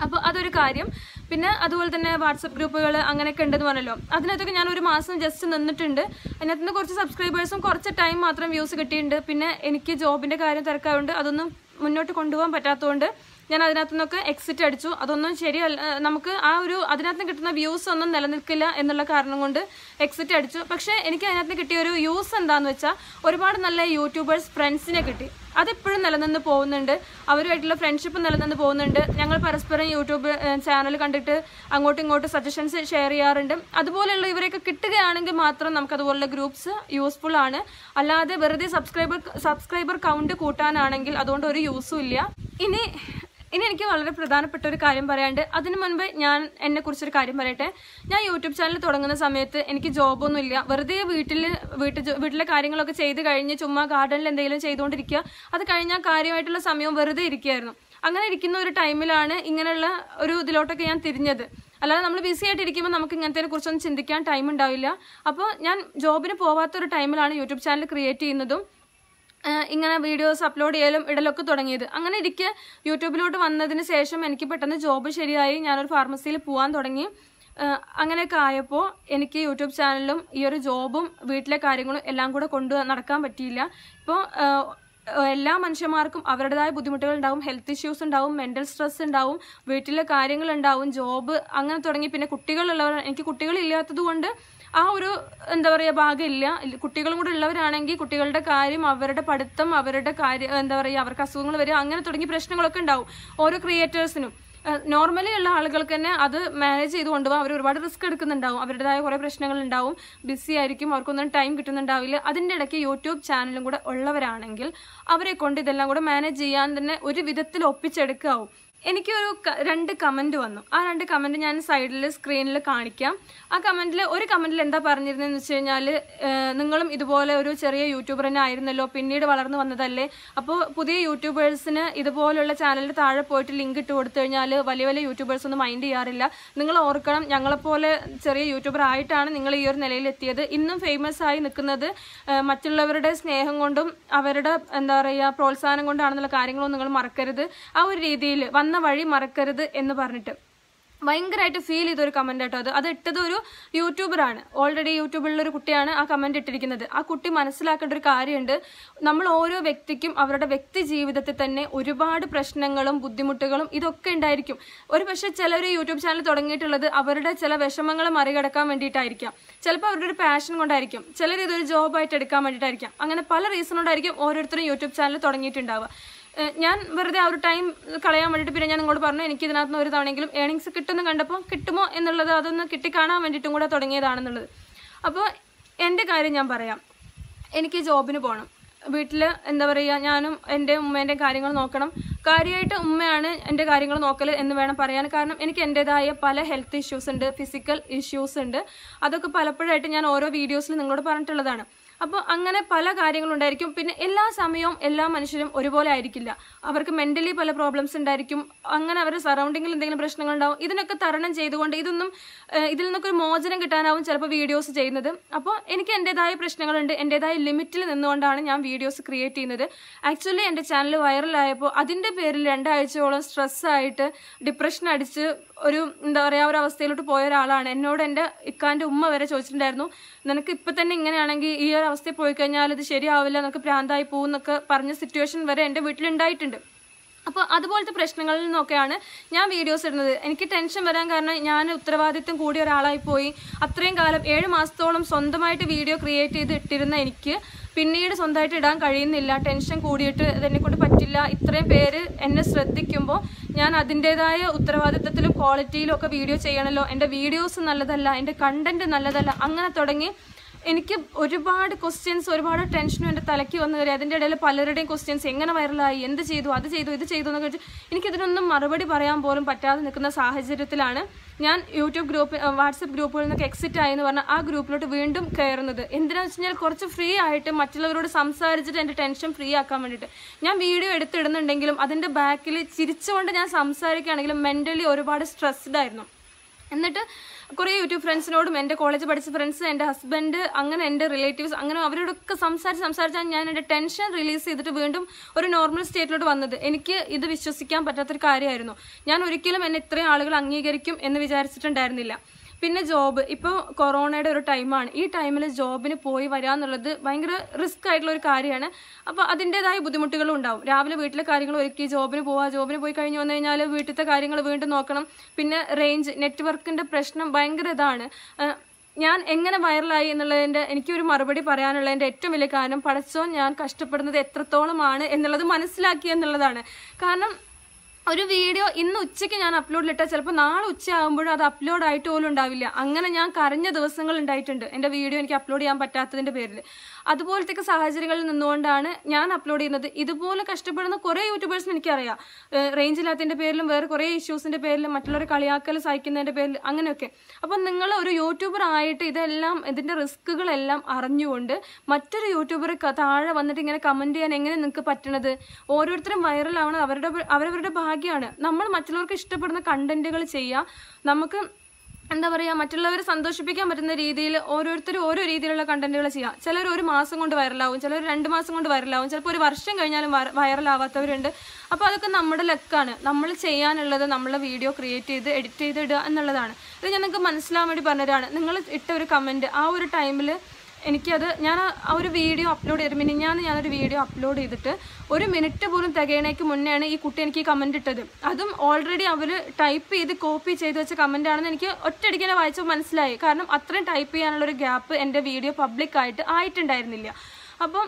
അപ്പോൾ അതൊരു കാര്യം. പിന്നെ അതുപോലെ തന്നെ വാട്സപ്പ് ഗ്രൂപ്പുകൾ അങ്ങനെയൊക്കെ ഉണ്ടെന്ന് പറഞ്ഞല്ലോ. അതിനകത്തൊക്കെ ഞാൻ ഒരു മാസം ജസ്റ്റ് നിന്നിട്ടുണ്ട്. അതിനകത്ത് നിന്ന് കുറച്ച് സബ്സ്ക്രൈബേഴ്സും കുറച്ച് ടൈം മാത്രം വ്യൂസ് കിട്ടിയിട്ടുണ്ട്. പിന്നെ എനിക്ക് ജോബിന്റെ കാര്യം തിരക്കായതുകൊണ്ട് അതൊന്നും മുന്നോട്ട് കൊണ്ടുപോകാൻ പറ്റാത്തതുകൊണ്ട് ഞാൻ അതിനകത്തു നിന്നൊക്കെ എക്സിറ്റ് അടിച്ചു. അതൊന്നും ശരിയല്ല നമുക്ക് ആ ഒരു അതിനകത്ത് നിന്ന് കിട്ടുന്ന വ്യൂസ് ഒന്നും നിലനിൽക്കില്ല എന്നുള്ള കാരണം കൊണ്ട് എക്സിറ്റ് അടിച്ചു. പക്ഷേ എനിക്ക് അതിനകത്ത് കിട്ടിയ ഒരു യൂസ് എന്താണെന്ന് വെച്ചാൽ ഒരുപാട് നല്ല യൂട്യൂബേഴ്സ് ഫ്രണ്ട്സിനെ കിട്ടി. അതെപ്പോഴും നിലനിന്ന് പോകുന്നുണ്ട്. അവരുമായിട്ടുള്ള ഫ്രണ്ട്ഷിപ്പ് നിലനിന്ന് പോകുന്നുണ്ട്. ഞങ്ങൾ പരസ്പരം യൂട്യൂബ് ചാനൽ കണ്ടിട്ട് അങ്ങോട്ടും ഇങ്ങോട്ടും സജഷൻസ് ഷെയർ ചെയ്യാറുണ്ട്. അതുപോലെയുള്ള ഇവരെയൊക്കെ കിട്ടുകയാണെങ്കിൽ മാത്രം നമുക്ക് അതുപോലുള്ള ഗ്രൂപ്പ്സ് യൂസ്ഫുൾ ആണ്. അല്ലാതെ വെറുതെ സബ്സ്ക്രൈബർ സബ്സ്ക്രൈബർ കൗണ്ട് കൂട്ടാനാണെങ്കിൽ അതുകൊണ്ട് ഒരു യൂസും ഇല്ല. ഇനി ഇനി എനിക്ക് വളരെ പ്രധാനപ്പെട്ട ഒരു കാര്യം പറയാണ്ട് അതിനു മുൻപ് ഞാൻ എന്നെ കുറിച്ചൊരു കാര്യം പറയട്ടെ. ഞാൻ യൂട്യൂബ് ചാനൽ തുടങ്ങുന്ന സമയത്ത് എനിക്ക് ജോബൊന്നും ഇല്ല. വെറുതെ വീട്ടിൽ വീട്ടിൽ വീട്ടിലെ കാര്യങ്ങളൊക്കെ ചെയ്ത് കഴിഞ്ഞ് ചുമ്മാ ഗാർഡനിൽ എന്തെങ്കിലും ചെയ്തുകൊണ്ടിരിക്കുക. അത് കഴിഞ്ഞാൽ കാര്യമായിട്ടുള്ള സമയം വെറുതെ ഇരിക്കുകയായിരുന്നു. അങ്ങനെ ഇരിക്കുന്ന ഒരു ടൈമിലാണ് ഇങ്ങനെയുള്ള ഒരു ഇതിലോട്ടൊക്കെ ഞാൻ തിരിഞ്ഞത്. അല്ലാതെ നമ്മൾ ബിസി ആയിട്ടിരിക്കുമ്പോൾ നമുക്ക് ഇങ്ങനത്തെ കുറിച്ചൊന്നും ചിന്തിക്കാൻ ടൈം ഉണ്ടാവില്ല. അപ്പോൾ ഞാൻ ജോബിന് പോവാത്തൊരു ടൈമിലാണ് യൂട്യൂബ് ചാനൽ ക്രിയേറ്റ് ചെയ്യുന്നതും ഇങ്ങനെ വീഡിയോസ് അപ്ലോഡ് ചെയ്യലും ഇടലൊക്കെ തുടങ്ങിയത്. അങ്ങനെ ഇരിക്കെ യൂട്യൂബിലോട്ട് വന്നതിന് ശേഷം എനിക്ക് പെട്ടെന്ന് ജോബ് ശരിയായി. ഞാനൊരു ഫാർമസിയിൽ പോകാൻ തുടങ്ങി. അങ്ങനെയൊക്കെ ആയപ്പോൾ എനിക്ക് യൂട്യൂബ് ചാനലും ഈ ഒരു ജോബും വീട്ടിലെ കാര്യങ്ങളും എല്ലാം കൂടെ കൊണ്ടു നടക്കാൻ പറ്റിയില്ല. ഇപ്പോൾ എല്ലാ മനുഷ്യന്മാർക്കും അവരുടേതായ ബുദ്ധിമുട്ടുകൾ ഉണ്ടാവും. ഹെൽത്ത് ഇഷ്യൂസ് ഉണ്ടാവും മെന്റൽ സ്ട്രെസ് ഉണ്ടാവും വീട്ടിലെ കാര്യങ്ങളുണ്ടാവും ജോബ് അങ്ങനെ തുടങ്ങി. പിന്നെ കുട്ടികളുള്ളവർ എനിക്ക് കുട്ടികളില്ലാത്തത് കൊണ്ട് ആ ഒരു എന്താ പറയുക ഭാഗമില്ല. കുട്ടികളും കൂടെ ഉള്ളവരാണെങ്കിൽ കുട്ടികളുടെ കാര്യം അവരുടെ പഠിത്തം അവരുടെ കാര്യം എന്താ പറയുക അവർക്ക് അസുഖങ്ങൾ വരിക അങ്ങനെ തുടങ്ങിയ പ്രശ്നങ്ങളൊക്കെ ഉണ്ടാവും ഓരോ ക്രിയേറ്റേഴ്സിനും നോർമലി ഉള്ള ആളുകൾക്ക് തന്നെ അത് മാനേജ് ചെയ്ത് കൊണ്ടുപോകാം അവർ ഒരുപാട് റിസ്ക് എടുക്കുന്നുണ്ടാവും. അവരുടേതായ കുറേ പ്രശ്നങ്ങൾ ഉണ്ടാവും. ബിസി ആയിരിക്കും അവർക്കൊന്നും ടൈം കിട്ടുന്നുണ്ടാവില്ല. അതിന്റെ ഇടയ്ക്ക് യൂട്യൂബ് ചാനലും കൂടെ ഉള്ളവരാണെങ്കിൽ അവരെ കൊണ്ട് ഇതെല്ലാം കൂടെ മാനേജ് ചെയ്യാൻ തന്നെ ഒരു വിധത്തിൽ ഒപ്പിച്ചെടുക്കാവും. എനിക്കൊരു രണ്ട് കമന്റ് വന്നു. ആ രണ്ട് കമന്റ് ഞാൻ സൈഡിൽ സ്ക്രീനിൽ കാണിക്കാം. ആ കമന്റിൽ ഒരു കമന്റിൽ എന്താ പറഞ്ഞിരുന്നതെന്ന് വെച്ച് കഴിഞ്ഞാൽ നിങ്ങളും ഇതുപോലെ ഒരു ചെറിയ യൂട്യൂബർ തന്നെ ആയിരുന്നല്ലോ പിന്നീട് വളർന്നു വന്നതല്ലേ? അപ്പോൾ പുതിയ യൂട്യൂബേഴ്സിന് ഇതുപോലുള്ള ചാനലിന് താഴെ പോയിട്ട് ലിങ്ക് ഇട്ട് കൊടുത്തു കഴിഞ്ഞാൽ വലിയ വലിയ യൂട്യൂബേഴ്സ് ഒന്നും മൈൻഡ് ചെയ്യാറില്ല. നിങ്ങൾ ഓർക്കണം ഞങ്ങളെപ്പോലെ ചെറിയ യൂട്യൂബർ ആയിട്ടാണ് നിങ്ങൾ ഈ ഒരു നിലയിൽ എത്തിയത്. ഇന്നും ഫേമസ് ആയി നിൽക്കുന്നത് മറ്റുള്ളവരുടെ സ്നേഹം കൊണ്ടും അവരുടെ എന്താ പറയുക പ്രോത്സാഹനം കൊണ്ടാണെന്നുള്ള കാര്യങ്ങളൊന്നും നിങ്ങൾ മറക്കരുത്. ആ ഒരു രീതിയിൽ വന്ന വഴി മറക്കരുത് എന്ന് പറഞ്ഞിട്ട്. ഭയങ്കരമായിട്ട് ഫീൽ ചെയ്തൊരു കമന്റ് കേട്ടോ അത്. അത് ഇട്ടത് ഒരു യൂട്യൂബറാണ് ഓൾറെഡി യൂട്യൂബിലുള്ള ഒരു കുട്ടിയാണ് ആ കമന്റ് ഇട്ടിരിക്കുന്നത്. ആ കുട്ടി മനസ്സിലാക്കേണ്ട ഒരു കാര്യമുണ്ട്. നമ്മൾ ഓരോ വ്യക്തിക്കും അവരുടെ വ്യക്തി ജീവിതത്തിൽ തന്നെ ഒരുപാട് പ്രശ്നങ്ങളും ബുദ്ധിമുട്ടുകളും ഇതൊക്കെ ഉണ്ടായിരിക്കും. ഒരു പക്ഷേ ചിലർ യൂട്യൂബ് ചാനൽ തുടങ്ങിയിട്ടുള്ളത് അവരുടെ ചില വിഷമങ്ങൾ മറികടക്കാൻ വേണ്ടിയിട്ടായിരിക്കാം. ചിലപ്പോൾ അവരുടെ ഒരു പാഷൻ കൊണ്ടായിരിക്കും. ചിലർ ഇതൊരു ജോബായിട്ട് എടുക്കാൻ വേണ്ടിയിട്ടായിരിക്കാം. അങ്ങനെ പല റീസൺ കൊണ്ടായിരിക്കും ഓരോരുത്തരും യൂട്യൂബ് ചാനൽ തുടങ്ങിയിട്ടുണ്ടാവുക. ഞാൻ വെറുതെ ആ ഒരു ടൈം കളയാൻ വേണ്ടിയിട്ട് പിന്നെ ഞാൻ നിങ്ങളോട് പറഞ്ഞു എനിക്ക് ഇതിനകത്ത് ഒരു തവണയെങ്കിലും ഏണിങ്സ് കിട്ടുമെന്ന് കണ്ടപ്പോൾ കിട്ടുമോ എന്നുള്ളത് അതൊന്ന് കിട്ടിക്കാണാൻ വേണ്ടിയിട്ടും കൂടെ തുടങ്ങിയതാണെന്നുള്ളത്. അപ്പോൾ എന്റെ കാര്യം ഞാൻ പറയാം. എനിക്ക് ജോബിന് പോകണം വീട്ടിൽ എന്താ പറയുക ഞാനും എന്റെ ഉമ്മേന്റെ കാര്യങ്ങൾ നോക്കണം. കാര്യമായിട്ട് ഉമ്മയാണ് എന്റെ കാര്യങ്ങൾ നോക്കൽ എന്ന് വേണം പറയാൻ. കാരണം എനിക്ക് എന്റെതായ പല ഹെൽത്ത് ഇഷ്യൂസ് ഉണ്ട് ഫിസിക്കൽ ഇഷ്യൂസ് ഉണ്ട്. അതൊക്കെ പലപ്പോഴായിട്ട് ഞാൻ ഓരോ വീഡിയോസിൽ നിങ്ങളോട് പറഞ്ഞിട്ടുള്ളതാണ്. അപ്പോൾ അങ്ങനെ പല കാര്യങ്ങളുണ്ടായിരിക്കും. പിന്നെ എല്ലാ സമയവും എല്ലാ മനുഷ്യരും ഒരുപോലെ ആയിരിക്കില്ല. അവർക്ക് മെന്റലി പല പ്രോബ്ലംസ് ഉണ്ടായിരിക്കും. അങ്ങനെ അവരുടെ സറൗണ്ടിങ്ങിൽ എന്തെങ്കിലും പ്രശ്നങ്ങൾ ഉണ്ടാവും ഇതിനൊക്കെ തരണം ചെയ്തുകൊണ്ട് ഇതൊന്നും ഇതിൽ നിന്നൊക്കെ ഒരു മോചനം കിട്ടാനാവും ചിലപ്പോൾ വീഡിയോസ് ചെയ്യുന്നത്. അപ്പോൾ എനിക്ക് എന്റെതായ പ്രശ്നങ്ങളുണ്ട്. എന്റെതായ ലിമിറ്റിൽ നിന്നുകൊണ്ടാണ് ഞാൻ വീഡിയോസ് ക്രിയേറ്റ് ചെയ്യുന്നത്. ആക്ച്വലി എന്റെ ചാനൽ വൈറലായപ്പോൾ അതിന്റെ പേരിൽ രണ്ടാഴ്ചയോളം സ്ട്രെസ്സായിട്ട് ഡിപ്രഷൻ അടിച്ച് ഒരു എന്താ പറയുക ഒരു അവസ്ഥയിലോട്ട് പോയ ഒരാളാണ്. എന്നോട് എന്റെ ഇക്കാന്റെ ഉമ്മ വരെ ചോദിച്ചിട്ടുണ്ടായിരുന്നു. നിനക്ക് ഇപ്പം തന്നെ ഇങ്ങനെയാണെങ്കിൽ ഈ ഒരു അവസ്ഥയിൽ പോയി കഴിഞ്ഞാൽ ഇത് ശരിയാവില്ല നിനക്ക് പ്രാന്തായി പോകും എന്നൊക്കെ പറഞ്ഞ സിറ്റുവേഷൻ വരെ എന്റെ വീട്ടിലുണ്ടായിട്ടുണ്ട്. അപ്പോൾ അതുപോലത്തെ പ്രശ്നങ്ങളിൽ നിന്നൊക്കെയാണ് ഞാൻ വീഡിയോസ് ഇടുന്നത്. എനിക്ക് ടെൻഷൻ വരാൻ കാരണം ഞാൻ ഉത്തരവാദിത്വം കൂടിയ ഒരാളായി പോയി. അത്രയും കാലം ഏഴ് മാസത്തോളം സ്വന്തമായിട്ട് വീഡിയോ ക്രിയേറ്റ് ചെയ്ത് ഇട്ടിരുന്ന എനിക്ക് പിന്നീട് സ്വന്തമായിട്ട് ഇടാൻ കഴിയുന്നില്ല. ടെൻഷൻ കൂടിയിട്ട് ഇതെന്നെ കൊണ്ട് പറ്റില്ല. ഇത്രയും പേര് എന്നെ ശ്രദ്ധിക്കുമ്പോൾ ഞാൻ അതിന്റെതായ ഉത്തരവാദിത്തത്തിലും ക്വാളിറ്റിയിലും ഒക്കെ വീഡിയോ ചെയ്യണമല്ലോ എന്റെ വീഡിയോസ് നല്ലതല്ല എന്റെ കണ്ടന്റ് നല്ലതല്ല. അങ്ങനെ തുടങ്ങി എനിക്ക് ഒരുപാട് ക്വസ്റ്റ്യൻസ് ഒരുപാട് ടെൻഷനും എന്റെ തലയ്ക്ക് വന്നു കയറി. അതിന്റെ ഇടയിൽ പലരുടെയും ക്വസ്റ്റ്യൻസ് എങ്ങനെ വൈറലായി എന്ത് ചെയ്തു അത് ചെയ്തു ഇത് ചെയ്തു എന്നൊക്കെ വെച്ച് എനിക്കിതിനൊന്നും മറുപടി പറയാൻ പോലും പറ്റാതെ നിൽക്കുന്ന സാഹചര്യത്തിലാണ് ഞാൻ യൂട്യൂബ് ഗ്രൂപ്പ് വാട്സപ്പ് ഗ്രൂപ്പുകളിൽ നിന്നൊക്കെ എക്സിറ്റ് ആയെന്ന് പറഞ്ഞാൽ ആ ഗ്രൂപ്പിലോട്ട് വീണ്ടും കയറുന്നത്. എന്തിനാണെന്ന് വെച്ച് കഴിഞ്ഞാൽ കുറച്ച് ഫ്രീ ആയിട്ട് മറ്റുള്ളവരോട് സംസാരിച്ചിട്ട് എന്റെ ടെൻഷൻ ഫ്രീ ആക്കാൻ വേണ്ടിയിട്ട്. ഞാൻ വീഡിയോ എടുത്തിടുന്നുണ്ടെങ്കിലും അതിന്റെ ബാക്കിൽ ചിരിച്ചുകൊണ്ട് ഞാൻ സംസാരിക്കുകയാണെങ്കിലും മെന്റലി ഒരുപാട് സ്ട്രെസ്ഡ് ആയിരുന്നു. എന്നിട്ട് കുറേ യൂട്യൂബ് ഫ്രണ്ട്സിനോടും എന്റെ കോളേജ് പഠിച്ച ഫ്രണ്ട്സ് എന്റെ ഹസ്ബൻഡ് അങ്ങനെ എന്റെ റിലേറ്റീവ്സ് അങ്ങനെ അവരോടൊക്കെ സംസാരിച്ച് സംസാരിച്ചാണ് ഞാൻ എന്റെ ടെൻഷൻ റിലീസ് ചെയ്തിട്ട് വീണ്ടും ഒരു നോർമൽ സ്റ്റേറ്റിലോട്ട് വന്നത്. എനിക്ക് ഇത് വിശ്വസിക്കാൻ പറ്റാത്തൊരു കാര്യമായിരുന്നു. ഞാൻ ഒരിക്കലും എന്നെ ഇത്രയും ആളുകൾ അംഗീകരിക്കും എന്ന് വിചാരിച്ചിട്ടുണ്ടായിരുന്നില്ല. പിന്നെ ജോബ്. ഇപ്പോൾ കൊറോണയുടെ ഒരു ടൈമാണ്. ഈ ടൈമിൽ ജോബിന് പോയി വരിക എന്നുള്ളത് ഭയങ്കര റിസ്ക് ആയിട്ടുള്ള ഒരു കാര്യമാണ്. അപ്പോൾ അതിന്റെതായ ബുദ്ധിമുട്ടുകളും ഉണ്ടാവും. രാവിലെ വീട്ടിലെ കാര്യങ്ങൾ ഒരുക്കി ജോബിന് പോവുക ജോബിന് പോയി കഴിഞ്ഞ് വന്നു കഴിഞ്ഞാൽ വീട്ടിലത്തെ കാര്യങ്ങൾ വീണ്ടും നോക്കണം. പിന്നെ റേഞ്ച് നെറ്റ്വർക്കിന്റെ പ്രശ്നം ഭയങ്കര ഇതാണ്. ഞാൻ എങ്ങനെ വൈറലായി എന്നുള്ളതിന്റെ എനിക്കൊരു മറുപടി പറയാനുള്ളതിന്റെ ഏറ്റവും വലിയ കാരണം പഠിച്ചോ ഞാൻ കഷ്ടപ്പെടുന്നത് എത്രത്തോളമാണ് എന്നുള്ളത് മനസ്സിലാക്കി എന്നുള്ളതാണ്. കാരണം ഒരു വീഡിയോ ഇന്ന് ഉച്ചയ്ക്ക് ഞാൻ അപ്ലോഡിലിട്ടാൽ ചിലപ്പോൾ നാളെ ഉച്ച ഉച്ചയാകുമ്പോഴും അത് അപ്ലോഡ് ആയിട്ട് പോലും ഉണ്ടാവില്ല. അങ്ങനെ ഞാൻ കരഞ്ഞ ദിവസങ്ങൾ ഉണ്ടായിട്ടുണ്ട്. എന്റെ വീഡിയോ എനിക്ക് അപ്ലോഡ് ചെയ്യാൻ പറ്റാത്തതിന്റെ പേരിൽ അതുപോലത്തെ സാഹചര്യങ്ങളിൽ നിന്നുകൊണ്ടാണ് ഞാൻ അപ്ലോഡ് ചെയ്യുന്നത്. ഇതുപോലെ കഷ്ടപ്പെടുന്ന കുറേ യൂട്യൂബേഴ്സിന് എനിക്കറിയാം. റേഞ്ച് ഇല്ലാത്തതിന്റെ പേരിലും വേറെ കുറേ ഇഷ്യൂസിന്റെ പേരിലും മറ്റുള്ളവരെ കളിയാക്കൽ സഹിക്കുന്നതിന്റെ പേരിൽ അങ്ങനെയൊക്കെ. അപ്പം നിങ്ങൾ ഒരു യൂട്യൂബർ ആയിട്ട് ഇതെല്ലാം ഇതിന്റെ റിസ്ക്കുകളെല്ലാം അറിഞ്ഞുകൊണ്ട് മറ്റൊരു യൂട്യൂബർ താഴെ വന്നിട്ട് ഇങ്ങനെ കമന്റ് ചെയ്യാൻ എങ്ങനെ നിങ്ങൾക്ക് പറ്റണത്? ഓരോരുത്തരും വൈറലാവണത് അവരുടെ അവരവരുടെ ഭാഗ്യമാണ് നമ്മൾ മറ്റുള്ളവർക്ക് ഇഷ്ടപ്പെടുന്ന കണ്ടന്റുകൾ ചെയ്യുക നമുക്ക് എന്താ പറയുക മറ്റുള്ളവരെ സന്തോഷിപ്പിക്കാൻ പറ്റുന്ന രീതിയിൽ ഓരോരുത്തരും ഓരോ രീതിയിലുള്ള കണ്ടന്റുകൾ ചെയ്യാം. ചിലർ ഒരു മാസം കൊണ്ട് വൈറലാവും ചിലർ രണ്ട് മാസം കൊണ്ട് വൈറലാവും ചിലപ്പോൾ ഒരു വർഷം കഴിഞ്ഞാലും വൈറലാവാത്തവരുണ്ട്. അപ്പോൾ അതൊക്കെ നമ്മുടെ ലക്കാണ്. നമ്മൾ ചെയ്യാനുള്ളത് നമ്മളെ വീഡിയോ ക്രിയേറ്റ് ചെയ്ത് എഡിറ്റ് ചെയ്ത് ഇടുക എന്നുള്ളതാണ്. ഇത് ഞാൻ നിങ്ങൾക്ക് വേണ്ടി പറഞ്ഞതാണ്. നിങ്ങൾ ഇട്ട ഒരു കമന്റ് ആ ഒരു ടൈമിൽ എനിക്കത് ഞാൻ ആ ഒരു വീഡിയോ അപ്ലോഡ് ചെയ്ത് മിനിഞ്ഞാന്ന് ഞാനൊരു വീഡിയോ അപ്ലോഡ് ചെയ്തിട്ട് ഒരു മിനിറ്റ് പോലും തികയണേക്ക് മുന്നെയാണ് ഈ കുട്ടി എനിക്ക് ഈ കമന്റ് ഇട്ടത്. അതും ഓൾറെഡി അവർ ടൈപ്പ് ചെയ്ത് കോപ്പി ചെയ്ത് വെച്ച കമന്റ് ആണെന്ന് എനിക്ക് ഒറ്റയടിക്ക് തന്നെ വായിച്ചപ്പോൾ മനസ്സിലായി. കാരണം അത്രയും ടൈപ്പ് ചെയ്യാനുള്ളൊരു ഗ്യാപ്പ് എന്റെ വീഡിയോ പബ്ലിക്കായിട്ട് ആയിട്ടുണ്ടായിരുന്നില്ല. അപ്പം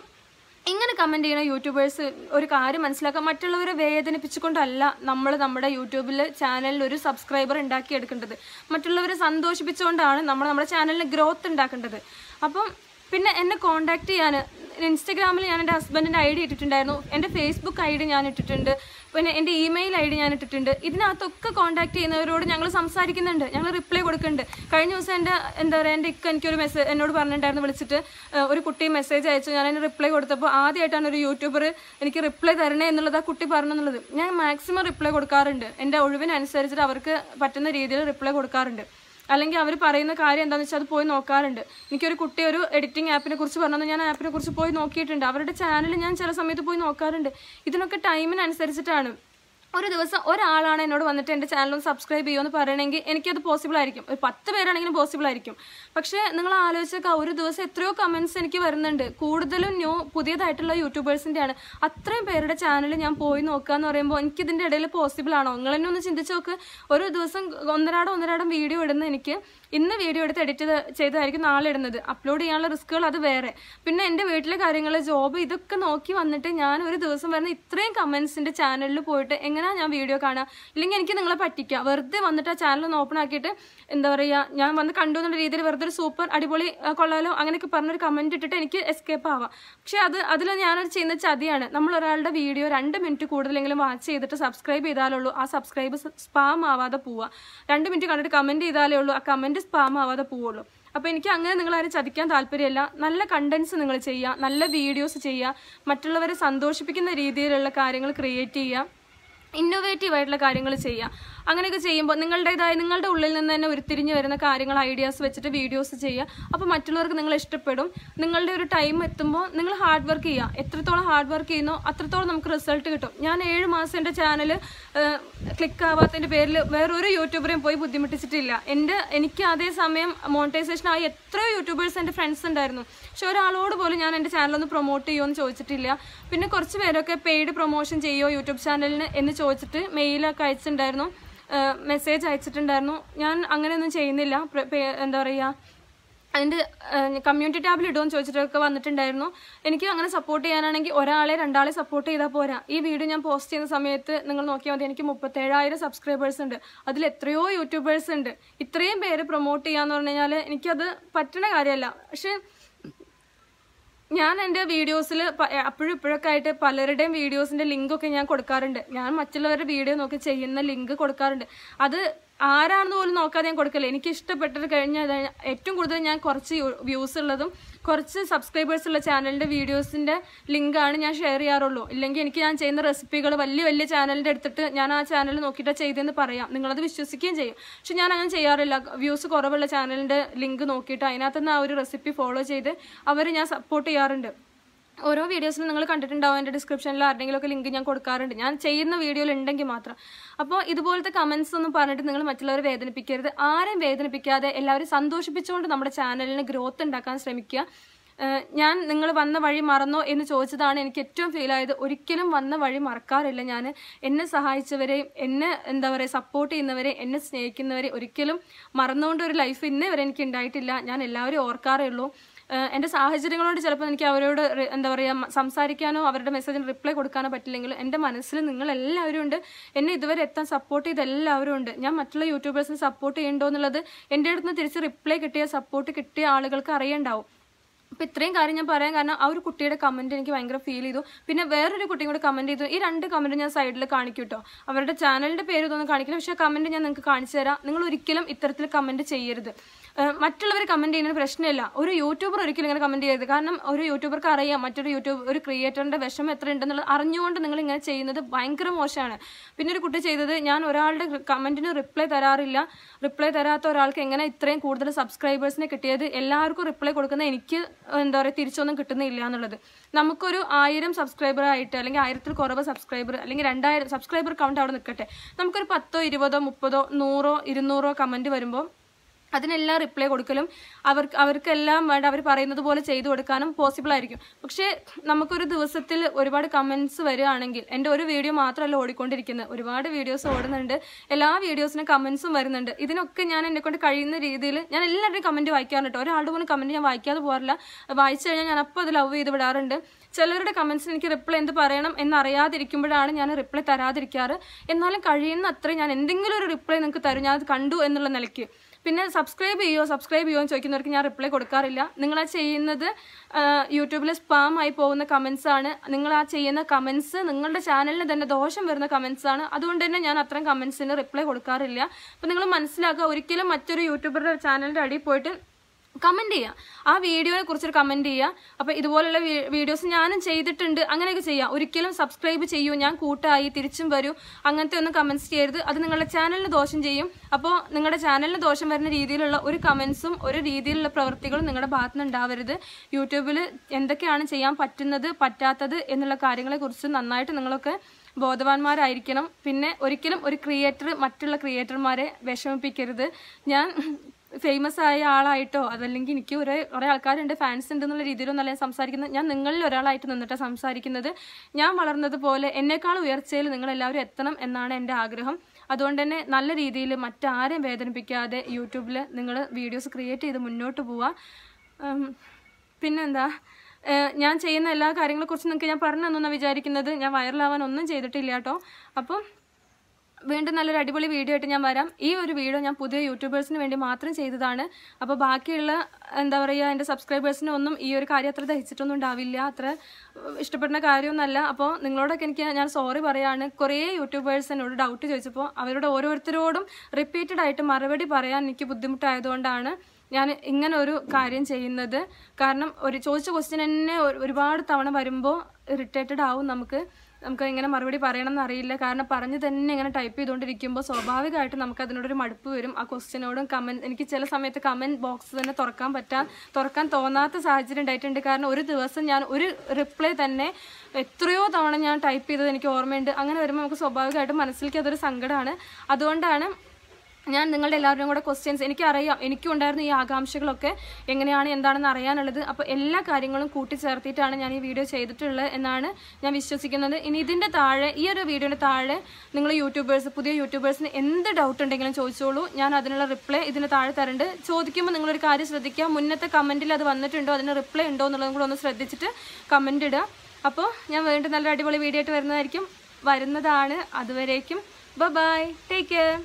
ഇങ്ങനെ കമന്റ് ചെയ്യുന്ന യൂട്യൂബേഴ്സ് ഒരു കാര്യം മനസ്സിലാക്കുക മറ്റുള്ളവരെ വേദനിപ്പിച്ചുകൊണ്ടല്ല നമ്മൾ നമ്മുടെ യൂട്യൂബിൽ ചാനലിൽ ഒരു സബ്സ്ക്രൈബർ ഉണ്ടാക്കിയെടുക്കേണ്ടത്. മറ്റുള്ളവരെ സന്തോഷിപ്പിച്ചുകൊണ്ടാണ് നമ്മൾ നമ്മുടെ ചാനലിന് ഗ്രോത്ത് ഉണ്ടാക്കേണ്ടത്. അപ്പം പിന്നെ എന്നെ കോണ്ടാക്ട് ചെയ്യാൻ ഇൻസ്റ്റഗ്രാമിൽ ഞാൻ എന്റെ ഹസ്ബൻഡിന്റെ ഐ ഡി ഇട്ടിട്ടുണ്ടായിരുന്നു. എന്റെ ഫേസ്ബുക്ക് ഐ ഡി ഞാൻ ഇട്ടിട്ടുണ്ട്. പിന്നെ എന്റെ ഇമെയിൽ ഐ ഡി ഞാൻ ഇട്ടിട്ടുണ്ട്. ഇതിനകത്തൊക്കെ കോണ്ടാക്ട് ചെയ്യുന്നവരോട് ഞങ്ങൾ സംസാരിക്കുന്നുണ്ട്. ഞങ്ങൾ റിപ്ലൈ കൊടുക്കുന്നുണ്ട്. കഴിഞ്ഞ ദിവസം എന്റെ എന്താ പറയുക എന്റെ ഇക്ക എനിക്കൊരു മെസ്സേജ് എന്നോട് പറഞ്ഞിട്ടുണ്ടായിരുന്നു വിളിച്ചിട്ട് ഒരു കുട്ടി മെസ്സേജ് അയച്ചു. ഞാൻ അതിന് റിപ്ലൈ കൊടുത്തപ്പോൾ ആദ്യമായിട്ടാണ് ഒരു യൂട്യൂബർ എനിക്ക് റിപ്ലൈ തരണേ എന്നുള്ളത് ആ കുട്ടി പറഞ്ഞെന്നുള്ളത്. ഞാൻ മാക്സിമം റിപ്ലൈ കൊടുക്കാറുണ്ട്. എന്റെ ഒഴിവിനനുസരിച്ചിട്ട് അവർക്ക് പറ്റുന്ന രീതിയിൽ റിപ്ലൈ കൊടുക്കാറുണ്ട്. അല്ലെങ്കിൽ അവർ പറയുന്ന കാര്യം എന്താണെന്ന് വെച്ചാൽ അത് പോയി നോക്കാറുണ്ട്. എനിക്കൊരു കുട്ടി ഒരു എഡിറ്റിംഗ് ആപ്പിനെ കുറിച്ച് പറഞ്ഞത് ഞാൻ ആപ്പിനെ കുറിച്ച് പോയി നോക്കിയിട്ടുണ്ട്. അവരുടെ ചാനൽ ഞാൻ ചില സമയത്ത് പോയി നോക്കാറുണ്ട്. ഇതിനൊക്കെ ടൈമിനനുസരിച്ചിട്ടാണ് ഒരു ദിവസം ഒരാളാണ് എന്നോട് വന്നിട്ട് എന്റെ ചാനൽ സബ്സ്ക്രൈബ് ചെയ്യുമെന്ന് പറയണമെങ്കിൽ എനിക്കത് പോസിബിൾ ആയിരിക്കും. ഒരു പത്ത് പേരാണെങ്കിലും പോസിബിൾ ആയിരിക്കും. പക്ഷേ നിങ്ങൾ ആലോചിച്ചൊക്കെ ഒരു ദിവസം എത്രയോ കമന്റ്സ് എനിക്ക് വരുന്നുണ്ട്. കൂടുതലും ന്യൂ പുതിയതായിട്ടുള്ള യൂട്യൂബേഴ്സിന്റെയാണ്. അത്രയും പേരുടെ ചാനൽ ഞാൻ പോയി നോക്കുക എന്ന് പറയുമ്പോൾ എനിക്കിതിന്റെ ഇടയിൽ പോസിബിൾ ആണോ? നിങ്ങൾ തന്നെ ഒന്ന് ചിന്തിച്ച് നോക്ക്. ഒരു ദിവസം ഒന്നരാടം ഒന്നരാടം വീഡിയോ ഇടുന്ന എനിക്ക് ഇന്ന് വീഡിയോ എടുത്ത് എഡിറ്റ് ചെയ്തായിരിക്കും നാളെ ഇടുന്നത്. അപ്ലോഡ് ചെയ്യാനുള്ള റിസ്കുകൾ അത് വേറെ. പിന്നെ എന്റെ വീട്ടിലെ കാര്യങ്ങൾ ജോബ് ഇതൊക്കെ നോക്കി വന്നിട്ട് ഞാൻ ഒരു ദിവസം വരുന്ന ഇത്രയും കമൻസിന്റെ ചാനലിൽ പോയിട്ട് എങ്ങനെയാ ഞാൻ വീഡിയോ കാണുക? ഇല്ലെങ്കിൽ എനിക്ക് നിങ്ങളെ പറ്റിക്കുക. വെറുതെ വന്നിട്ട് ആ ചാനൽ ഒന്ന് ഓപ്പൺ ആക്കിയിട്ട് എന്താ പറയുക ഞാൻ വന്ന് കണ്ടു എന്നുള്ള രീതിയിൽ വെറുതെ ഒരു സൂപ്പർ അടിപൊളി കൊള്ളാലോ അങ്ങനെയൊക്കെ പറഞ്ഞൊരു കമന്റ് ഇട്ടിട്ട് എനിക്ക് എസ്കേപ്പ് ആവാം. പക്ഷേ അത് അതിൽ ഞാനൊരു ചെയ്യുന്ന ചതിയാണ്. നമ്മൾ ഒരാളുടെ വീഡിയോ രണ്ട് മിനിറ്റ് കൂടുതലെങ്കിലും വാച്ച് ചെയ്തിട്ട് സബ്സ്ക്രൈബ് ചെയ്താലുള്ളൂ ആ സബ്സ്ക്രൈബ് സ്പാം ആവാതെ പോവുക രണ്ട് മിനിറ്റ് കണ്ടിട്ട് കമന്റ് ചെയ്താലേ ഉള്ളൂ. ആ കമന്റ് സ്പാം ആവാതെ പോവുള്ളൂ. അപ്പോൾ എനിക്ക് അങ്ങനെ നിങ്ങളാരും ചതിക്കാൻ താല്പര്യമില്ല. നല്ല കണ്ടൻസ് നിങ്ങൾ ചെയ്യുക നല്ല വീഡിയോസ് ചെയ്യുക മറ്റുള്ളവരെ സന്തോഷിപ്പിക്കുന്ന രീതിയിലുള്ള കാര്യങ്ങൾ ക്രിയേറ്റ് ചെയ്യുക ഇന്നോവേറ്റീവ് ആയിട്ടുള്ള കാര്യങ്ങൾ ചെയ്യുക. അങ്ങനെയൊക്കെ ചെയ്യുമ്പോൾ നിങ്ങളുടേതായ നിങ്ങളുടെ ഉള്ളിൽ നിന്ന് തന്നെ ഉരുത്തിരിഞ്ഞ് വരുന്ന കാര്യങ്ങൾ ഐഡിയാസ് വെച്ചിട്ട് വീഡിയോസ് ചെയ്യുക. അപ്പോൾ മറ്റുള്ളവർക്ക് നിങ്ങൾ ഇഷ്ടപ്പെടും. നിങ്ങളുടെ ഒരു ടൈം എത്തുമ്പോൾ നിങ്ങൾ ഹാർഡ് വർക്ക് ചെയ്യുക. എത്രത്തോളം ഹാർഡ് വർക്ക് ചെയ്യുന്നോ അത്രത്തോളം നമുക്ക് റിസൾട്ട് കിട്ടും. ഞാൻ ഏഴ് മാസം എന്റെ ചാനൽ ക്ലിക്ക് ആവാത്തതിന്റെ പേരിൽ വേറൊരു യൂട്യൂബറെയും പോയി ബുദ്ധിമുട്ടിച്ചിട്ടില്ല. എന്റെ എനിക്ക് അതേ സമയം മോണിറ്റൈസേഷൻ ആയി എത്രയോ യൂട്യൂബേഴ്സ് എന്റെ ഫ്രണ്ട്സ് ഉണ്ടായിരുന്നു. പക്ഷെ ഒരാളോട് പോലും ഞാൻ എന്റെ ചാനലൊന്ന് പ്രൊമോട്ട് ചെയ്യുമോ എന്ന് ചോദിച്ചിട്ടില്ല. പിന്നെ കുറച്ച് പേരൊക്കെ പെയ്ഡ് പ്രൊമോഷൻ ചെയ്യുമോ യൂട്യൂബ് ചാനലിന് എന്ന് ചോദിച്ചിട്ട് മെയിലൊക്കെ അയച്ചിട്ടുണ്ടായിരുന്നു. മെസ്സേജ് അയച്ചിട്ടുണ്ടായിരുന്നു. ഞാൻ അങ്ങനെയൊന്നും ചെയ്യുന്നില്ല. എന്താ പറയുക അതിന്റെ കമ്മ്യൂണിറ്റി ടാബിൽ ഇടുമെന്ന് ചോദിച്ചിട്ടൊക്കെ വന്നിട്ടുണ്ടായിരുന്നു. എനിക്ക് അങ്ങനെ സപ്പോർട്ട് ചെയ്യാനാണെങ്കിൽ ഒരാളെ രണ്ടാളെ സപ്പോർട്ട് ചെയ്താൽ പോരാ. ഈ വീഡിയോ ഞാൻ പോസ്റ്റ് ചെയ്യുന്ന സമയത്ത് നിങ്ങൾ നോക്കിയാൽ മതി എനിക്ക് മുപ്പത്തേഴായിരം സബ്സ്ക്രൈബേഴ്സ് ഉണ്ട്. അതിൽ എത്രയോ യൂട്യൂബേഴ്സ് ഉണ്ട്. ഇത്രയും പേര് പ്രൊമോട്ട് ചെയ്യാന്ന് പറഞ്ഞു കഴിഞ്ഞാൽ എനിക്കത് പറ്റുന്ന കാര്യമല്ല പക്ഷേ ഞാൻ എന്റെ വീഡിയോസിൽ അപ്പോഴും ഇപ്പോഴൊക്കെ ആയിട്ട് പലരുടെയും വീഡിയോസിന്റെ ലിങ്കൊക്കെ ഞാൻ കൊടുക്കാറുണ്ട്. ഞാൻ മറ്റുള്ളവരുടെ വീഡിയോ നോക്കി ചെയ്യുന്ന ലിങ്ക് കൊടുക്കാറുണ്ട്. അത് ആരാണെന്ന് പോലും നോക്കാതെ ഞാൻ കൊടുക്കല്ലേ. എനിക്ക് ഇഷ്ടപ്പെട്ടത് കഴിഞ്ഞ ഏറ്റവും കൂടുതൽ ഞാൻ കുറച്ച് വ്യൂസ് ഉള്ളതും കുറച്ച് സബ്സ്ക്രൈബേഴ്സ് ഉള്ള ചാനലിന്റെ വീഡിയോസിന്റെ ലിങ്കാണ് ഞാൻ ഷെയർ ചെയ്യാറുള്ളൂ. ഇല്ലെങ്കിൽ എനിക്ക് ഞാൻ ചെയ്യുന്ന റെസിപ്പികൾ വലിയ വലിയ ചാനലിന്റെ എടുത്തിട്ട് ഞാൻ ആ ചാനൽ നോക്കിയിട്ടാണ് ചെയ്തതെന്ന് പറയാം. നിങ്ങളത് വിശ്വസിക്കുകയും ചെയ്യും. പക്ഷെ ഞാൻ അങ്ങനെ ചെയ്യാറില്ല. വ്യൂസ് കുറവുള്ള ചാനലിന്റെ ലിങ്ക് നോക്കിയിട്ട് അതിനകത്തുനിന്ന് ആ ഒരു റെസിപ്പി ഫോളോ ചെയ്ത് അവർ ഞാൻ സപ്പോർട്ട് ചെയ്യാറുണ്ട്. ഓരോ വീഡിയോസിലും നിങ്ങൾ കണ്ടിട്ടുണ്ടാവും. എന്റെ ഡിസ്ക്രിപ്ഷനിൽ ആരുടെങ്കിലുമൊക്കെ ലിങ്ക് ഞാൻ കൊടുക്കാറുണ്ട്. ഞാൻ ചെയ്യുന്ന വീഡിയോയിൽ ഉണ്ടെങ്കിൽ മാത്രം. അപ്പോൾ ഇതുപോലത്തെ കമൻസ് ഒന്നും പറഞ്ഞിട്ട് നിങ്ങൾ മറ്റുള്ളവരെ വേദനിപ്പിക്കരുത്. ആരെയും വേദനിപ്പിക്കാതെ എല്ലാവരും സന്തോഷിപ്പിച്ചുകൊണ്ട് നമ്മുടെ ചാനലിന് ഗ്രോത്ത് ഉണ്ടാക്കാൻ ശ്രമിക്കുക. ഞാൻ നിങ്ങൾ വന്ന വഴി മറന്നോ എന്ന് ചോദിച്ചതാണ് എനിക്ക് ഏറ്റവും ഫീൽ ആയത്. ഒരിക്കലും വന്ന വഴി മറക്കാറില്ല ഞാൻ. എന്നെ സഹായിച്ചവരെയും എന്നെ എന്താ പറയുക സപ്പോർട്ട് ചെയ്യുന്നവരെ എന്നെ സ്നേഹിക്കുന്നവരെ ഒരിക്കലും മറന്നുകൊണ്ട് ഒരു ലൈഫ് ഇന്നേ വരെ എനിക്ക് ഉണ്ടായിട്ടില്ല. ഞാൻ എല്ലാവരും ഓർക്കാറേ ഉള്ളൂ. എന്റെ സാഹചര്യങ്ങളോട് ചിലപ്പോൾ എനിക്ക് അവരോട് എന്താ പറയുക സംസാരിക്കാനോ അവരുടെ മെസ്സേജിന് റിപ്ലൈ കൊടുക്കാനോ പറ്റില്ലെങ്കിൽ എന്റെ മനസ്സിൽ നിങ്ങൾ എല്ലാവരും ഉണ്ട്. എന്നെ ഇതുവരെ എത്താൻ സപ്പോർട്ട് ചെയ്ത് എല്ലാവരും ഉണ്ട്. ഞാൻ മറ്റുള്ള യൂട്യൂബേഴ്സിന് സപ്പോർട്ട് ചെയ്യണ്ടോ എന്നുള്ളത് എന്റെ അടുത്ത് നിന്ന് തിരിച്ച് റിപ്ലൈ കിട്ടിയ സപ്പോർട്ട് കിട്ടിയ ആളുകൾക്ക് അറിയണ്ടാവും. അപ്പം ഇത്രയും കാര്യം ഞാൻ പറയാൻ കാരണം ആ ഒരു കുട്ടിയുടെ കമന്റ് എനിക്ക് ഭയങ്കര ഫീൽ ചെയ്തു. പിന്നെ വേറൊരു കുട്ടിയും കൂടെ കമന്റ് ചെയ്തു. ഈ രണ്ട് കമന്റ് ഞാൻ സൈഡിൽ കാണിക്കും കേട്ടോ അവരുടെ ചാനലിന്റെ പേര് ഇതൊന്നും കാണിക്കില്ല. പക്ഷേ കമന്റ് ഞാൻ നിങ്ങൾക്ക് കാണിച്ചു തരാം. നിങ്ങൾ ഒരിക്കലും ഇത്തരത്തിൽ കമന്റ് ചെയ്യരുത്. മറ്റുള്ളവർ കമന്റ് ചെയ്യുന്ന പ്രശ്നമില്ല. ഒരു യൂട്യൂബർ ഒരിക്കലും ഇങ്ങനെ കമന്റ് ചെയ്യരുത്. കാരണം ഒരു യൂട്യൂബർക്ക് അറിയാം മറ്റൊരു യൂട്യൂബ് ഒരു ക്രിയേറ്ററിന്റെ വിഷമം എത്ര ഉണ്ടെന്നുള്ളത് അറിഞ്ഞുകൊണ്ട് നിങ്ങൾ ഇങ്ങനെ ചെയ്യുന്നത് ഭയങ്കര മോശമാണ്. പിന്നെ ഒരു കുട്ടി ചെയ്തത് ഞാൻ ഒരാളുടെ കമന്റിന് റിപ്ലൈ തരാറില്ല. റിപ്ലൈ തരാത്ത ഒരാൾക്ക് എങ്ങനെ ഇത്രയും കൂടുതൽ സബ്സ്ക്രൈബേഴ്സിനെ കിട്ടിയത്? എല്ലാവർക്കും റിപ്ലൈ കൊടുക്കുന്ന എനിക്ക് എന്താ പറയുക തിരിച്ചൊന്നും കിട്ടുന്നില്ല എന്നുള്ളത്. നമുക്കൊരു ആയിരം സബ്സ്ക്രൈബർ ആയിട്ട് അല്ലെങ്കിൽ ആയിരത്തിൽ കുറവ് സബ്സ്ക്രൈബർ അല്ലെങ്കിൽ രണ്ടായിരം സബ്സ്ക്രൈബർ കൗണ്ട് അവിടെ നിൽക്കട്ടെ. നമുക്കൊരു പത്തോ ഇരുപതോ മുപ്പതോ നൂറോ ഇരുന്നൂറോ കമന്റ് വരുമ്പോൾ അതിനെല്ലാം റിപ്ലൈ കൊടുക്കലും അവർക്ക് അവർക്കെല്ലാം വേണ്ട അവർ പറയുന്നത് പോലെ ചെയ്തു കൊടുക്കാനും പോസിബിൾ ആയിരിക്കും. പക്ഷേ നമുക്കൊരു ദിവസത്തിൽ ഒരുപാട് കമൻസ് വരികയാണെങ്കിൽ എന്റെ ഒരു വീഡിയോ മാത്രമല്ല ഓടിക്കൊണ്ടിരിക്കുന്നത് ഒരുപാട് വീഡിയോസ് ഓടുന്നുണ്ട്. എല്ലാ വീഡിയോസിനും കമൻസും വരുന്നുണ്ട്. ഇതിനൊക്കെ ഞാൻ എന്നെ കൊണ്ട് കഴിയുന്ന രീതിയിൽ ഞാൻ എല്ലാവരുടെയും കമന്റ് വായിക്കാറുണ്ട് ഒരാളുടെ പോലും കമന്റ് ഞാൻ വായിക്കാതെ പോകാറില്ല. വായിച്ചു കഴിഞ്ഞാൽ ഞാൻ അപ്പോൾ അത് ലവ് ചെയ്ത് വിടാറുണ്ട്. ചിലരുടെ കമൻസിന് എനിക്ക് റിപ്ലൈ എന്ത് പറയണം എന്നറിയാതിരിക്കുമ്പോഴാണ് ഞാൻ റിപ്ലൈ തരാതിരിക്കാറ്. എന്നാലും കഴിയുന്ന അത്രയും ഞാൻ എന്തെങ്കിലും ഒരു റിപ്ലൈ നിങ്ങൾക്ക് തരും. ഞാൻ അത് കണ്ടു എന്നുള്ള നിലയ്ക്ക്. പിന്നെ സബ്സ്ക്രൈബ് ചെയ്യുമോ സബ്സ്ക്രൈബ് ചെയ്യുമോ എന്ന് ചോദിക്കുന്നവർക്ക് ഞാൻ റിപ്ലൈ കൊടുക്കാറില്ല. നിങ്ങൾ ആ ചെയ്യുന്നത് യൂട്യൂബിൽ സ്പാം ആയി പോകുന്ന കമൻസ് ആണ്. നിങ്ങൾ ആ ചെയ്യുന്ന കമൻസ് നിങ്ങളുടെ ചാനലിന് തന്നെ ദോഷം വരുന്ന കമൻസ് ആണ്. അതുകൊണ്ട് തന്നെ ഞാൻ അത്തരം കമൻസിന് റിപ്ലൈ കൊടുക്കാറില്ല. അപ്പം നിങ്ങൾ മനസ്സിലാക്കുക ഒരിക്കലും മറ്റൊരു യൂട്യൂബറുടെ ചാനലിന്റെ അടിയിൽ പോയിട്ട് കമന്റ് ചെയ്യുക ആ വീഡിയോയെ കുറിച്ചൊരു കമന്റ് ചെയ്യുക അപ്പോൾ ഇതുപോലുള്ള വീഡിയോസ് ഞാനും ചെയ്തിട്ടുണ്ട്. അങ്ങനെയൊക്കെ ചെയ്യുക ഒരിക്കലും സബ്സ്ക്രൈബ് ചെയ്യൂ. ഞാൻ കൂട്ടായി തിരിച്ചും വരൂ. അങ്ങനത്തെ ഒന്നും കമന്റ്സ് ചെയ്യരുത്. അത് നിങ്ങളുടെ ചാനലിന് ദോഷം ചെയ്യും. അപ്പോൾ നിങ്ങളുടെ ചാനലിന് ദോഷം വരുന്ന രീതിയിലുള്ള ഒരു കമൻസും ഒരു രീതിയിലുള്ള പ്രവൃത്തികളും നിങ്ങളുടെ ഭാഗത്തു ഉണ്ടാവരുത് യൂട്യൂബിൽ എന്തൊക്കെയാണ് ചെയ്യാൻ പറ്റുന്നത് പറ്റാത്തത് എന്നുള്ള കാര്യങ്ങളെക്കുറിച്ച് നന്നായിട്ട് നിങ്ങളൊക്കെ ബോധവാന്മാരായിരിക്കണം. പിന്നെ ഒരിക്കലും ഒരു ക്രിയേറ്റർ മറ്റുള്ള ക്രിയേറ്റർമാരെ വിഷമിപ്പിക്കരുത്. ഞാൻ ഫേമസ് ആയ ആളായിട്ടോ അതല്ലെങ്കിൽ എനിക്ക് ഒരേ കുറേ ആൾക്കാരുണ്ട് ഫാൻസ് ഉണ്ട് എന്നുള്ള രീതിയിലൊന്നല്ല ഞാൻ സംസാരിക്കുന്നത്. ഞാൻ നിങ്ങളിൽ ഒരാളായിട്ട് നിന്നിട്ടാണ് സംസാരിക്കുന്നത്. ഞാൻ വളർന്നത് പോലെ എന്നേക്കാൾ ഉയർച്ചയിൽ നിങ്ങൾ എല്ലാവരും എത്തണം എന്നാണ് എന്റെ ആഗ്രഹം. അതുകൊണ്ട് തന്നെ നല്ല രീതിയിൽ മറ്റാരെയും വേദനിപ്പിക്കാതെ യൂട്യൂബിൽ നിങ്ങൾ വീഡിയോസ് ക്രിയേറ്റ് ചെയ്ത് മുന്നോട്ട് പോവുക പിന്നെന്താ? ഞാൻ ചെയ്യുന്ന എല്ലാ കാര്യങ്ങളെക്കുറിച്ചും നിങ്ങൾക്ക് ഞാൻ പറഞ്ഞു തന്നു വിചാരിക്കുന്നത്. ഞാൻ വൈറലാവാൻ ഒന്നും ചെയ്തിട്ടില്ല കേട്ടോ. അപ്പം വീണ്ടും നല്ലൊരു അടിപൊളി വീഡിയോ ആയിട്ട് ഞാൻ വരാം. ഈ ഒരു വീഡിയോ ഞാൻ പുതിയ യൂട്യൂബേഴ്സിന് വേണ്ടി മാത്രം ചെയ്തതാണ്. അപ്പോൾ ബാക്കിയുള്ള എന്താ പറയുക എന്റെ സബ്സ്ക്രൈബേഴ്സിന് ഒന്നും ഈ ഒരു കാര്യം അത്ര ദഹിച്ചിട്ടൊന്നും ഉണ്ടാവില്ല. അത്ര ഇഷ്ടപ്പെടുന്ന കാര്യമൊന്നുമല്ല. അപ്പോൾ നിങ്ങളോടൊക്കെ എനിക്ക് ഞാൻ സോറി പറയാണ്. കുറേ യൂട്യൂബേഴ്സ് എന്നോട് ഡൗട്ട് ചോദിച്ചപ്പോൾ അവരോട് ഓരോരുത്തരോടും റിപ്പീറ്റഡ് ആയിട്ട് മറുപടി പറയാൻ എനിക്ക് ബുദ്ധിമുട്ടായതുകൊണ്ടാണ് ഞാൻ ഇങ്ങനെ ഒരു കാര്യം ചെയ്യുന്നത്. കാരണം ഒരു ചോദിച്ച ക്വസ്റ്റ്യൻ തന്നെ ഒരുപാട് തവണ വരുമ്പോൾ ഇറിറ്റേറ്റഡ് ആവും നമുക്ക്. നമുക്ക് ഇങ്ങനെ മറുപടി പറയണം എന്നറിയില്ല കാരണം പറഞ്ഞു തന്നെ ഇങ്ങനെ ടൈപ്പ് ചെയ്തുകൊണ്ടിരിക്കുമ്പോൾ സ്വാഭാവികമായിട്ട് നമുക്ക് അതിനോടൊരു മടുപ്പ് വരും. ആ ക്വസ്റ്റിനോടും കമന്റ് എനിക്ക് ചില സമയത്ത് കമന്റ് ബോക്സ് തന്നെ തുറക്കാൻ പറ്റാൻ തുറക്കാൻ തോന്നാത്ത സാഹചര്യം ഉണ്ടായിട്ടുണ്ട്. കാരണം ഒരു ദിവസം ഞാൻ ഒരു റിപ്ലൈ തന്നെ എത്രയോ തവണ ഞാൻ ടൈപ്പ് ചെയ്തത് എനിക്ക് ഓർമ്മയുണ്ട്. അങ്ങനെ വരുമ്പോൾ നമുക്ക് സ്വാഭാവികമായിട്ടും മനസ്സിലേക്ക് അതൊരു സങ്കടമാണ്. അതുകൊണ്ടാണ് ഞാൻ നിങ്ങളുടെ എല്ലാവരുടെയും കൂടെ ക്വസ്റ്റ്യൻസ് എനിക്കറിയാം എനിക്കും ഉണ്ടായിരുന്ന ഈ ആകാംക്ഷകളൊക്കെ. എങ്ങനെയാണ് എന്താണെന്ന് അറിയാനുള്ളത്. അപ്പോൾ എല്ലാ കാര്യങ്ങളും കൂട്ടിച്ചേർത്തിട്ടാണ് ഞാൻ ഈ വീഡിയോ ചെയ്തിട്ടുള്ളത് എന്നാണ് ഞാൻ വിശ്വസിക്കുന്നത്. ഇനി ഇതിന്റെ താഴെ ഈ ഒരു വീഡിയോയുടെ താഴെ നിങ്ങൾ യൂട്യൂബേഴ്സ് പുതിയ യൂട്യൂബേഴ്സിന് എന്ത് ഡൗട്ട് ഉണ്ടെങ്കിലും ചോദിച്ചോളൂ. ഞാൻ അതിനുള്ള റിപ്ലൈ ഇതിന് താഴെ തരുന്നുണ്ട് ചോദിക്കുമ്പോൾ നിങ്ങളൊരു കാര്യം ശ്രദ്ധിക്കുക. മുന്നത്തെ കമന്റിൽ അത് വന്നിട്ടുണ്ടോ? അതിന് റിപ്ലൈ ഉണ്ടോ എന്നുള്ളതും കൂടെ ഒന്ന് ശ്രദ്ധിച്ചിട്ട് കമന്റ് ഇടുക. അപ്പോൾ ഞാൻ വീണ്ടും നല്ലൊരു അടിപൊളി വീഡിയോ ആയിട്ട് വരുന്നതായിരിക്കും. വരുന്നതാണ്. അതുവരേക്കും. Bye take care